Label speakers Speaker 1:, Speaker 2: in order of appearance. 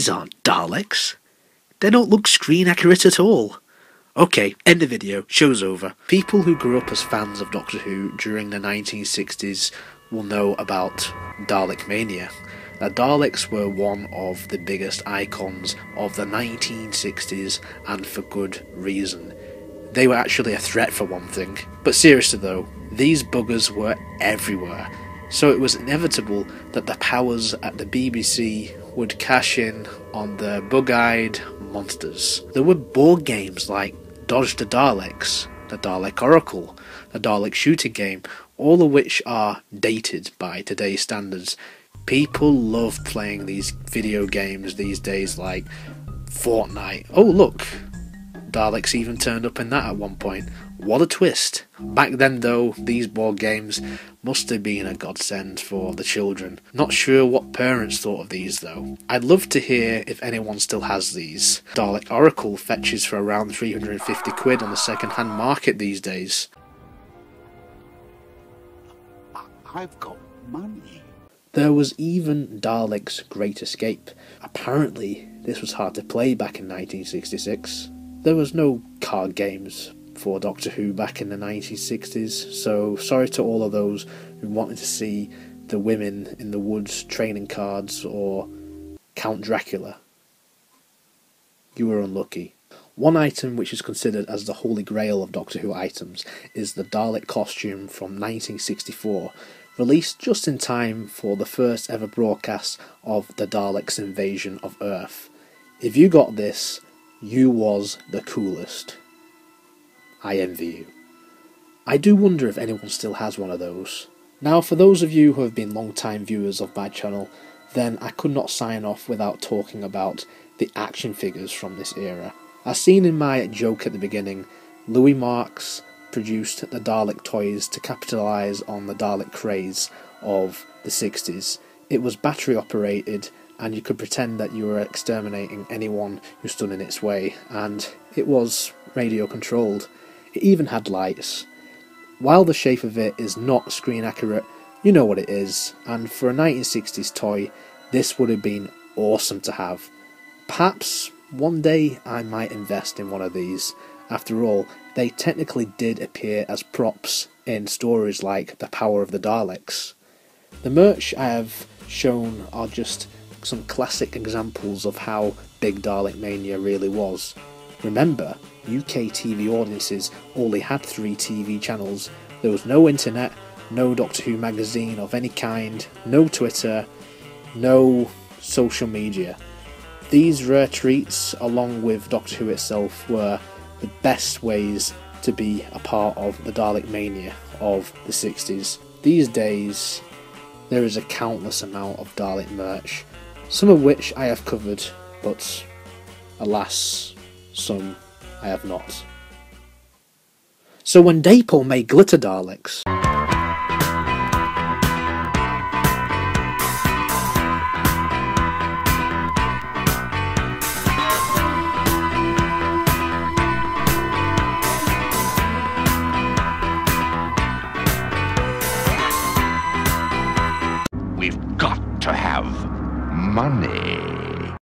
Speaker 1: These aren't Daleks. They don't look screen accurate at all. Okay, end the video, show's over. People who grew up as fans of Doctor Who during the 1960s will know about Dalek Mania. Now, Daleks were one of the biggest icons of the 1960s, and for good reason. They were actually a threat for one thing. But seriously though, these buggers were everywhere, so it was inevitable that the powers at the BBC would cash in on the bug eyed monsters. There were board games like Dodge the Daleks, the Dalek Oracle, the Dalek shooting game, all of which are dated by today's standards. People love playing these video games these days like Fortnite. Oh, look, Daleks even turned up in that at one point. What a twist! Back then, though, these board games must have been a godsend for the children. Not sure what parents thought of these, though. I'd love to hear if anyone still has these. Dalek Oracle fetches for around 350 quid on the second hand market these days.
Speaker 2: I've got money.
Speaker 1: There was even Dalek's Great Escape. Apparently, this was hard to play back in 1966. There was no card games for Doctor Who back in the 1960s, so sorry to all of those who wanted to see the women in the woods training cards or Count Dracula. You were unlucky. One item which is considered as the holy grail of Doctor Who items is the Dalek costume from 1964, released just in time for the first ever broadcast of the Daleks' invasion of Earth. If you got this, you was the coolest. I envy you. I do wonder if anyone still has one of those. Now, for those of you who have been long-time viewers of my channel, then I could not sign off without talking about the action figures from this era. As seen in my joke at the beginning, Louis Marx produced the Dalek toys to capitalise on the Dalek craze of the 60s. It was battery operated and you could pretend that you were exterminating anyone who stood in its way, and it was radio controlled. It even had lights. While the shape of it is not screen accurate, you know what it is, and for a 1960s toy, this would have been awesome to have. Perhaps one day I might invest in one of these. After all, they technically did appear as props in stories like The Power of the Daleks. The merch I have shown are just some classic examples of how big Dalek Mania really was. Remember, UK TV audiences only had three TV channels. There was no internet, no Doctor Who magazine of any kind, no Twitter, no social media. These rare treats, along with Doctor Who itself, were the best ways to be a part of the Dalek Mania of the 60s. These days, there is a countless amount of Dalek merch, some of which I have covered, but alas, some I have not. So when Dapol made glitter Daleks,
Speaker 2: money.